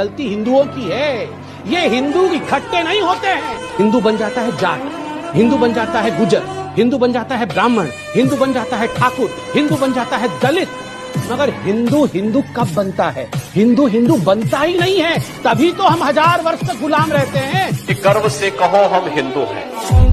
गलती हिंदुओं की है। ये हिंदू इकट्ठे नहीं होते हैं। हिंदू बन जाता है जाट, हिंदू बन जाता है गुजर, हिंदू बन जाता है ब्राह्मण, हिंदू बन जाता है ठाकुर, हिंदू बन जाता है दलित। मगर हिंदू हिंदू कब बनता है? हिंदू हिंदू बनता ही नहीं है। तभी तो हम हज़ार वर्ष तक गुलाम रहते हैं। गर्व से कहो हम हिंदू हैं।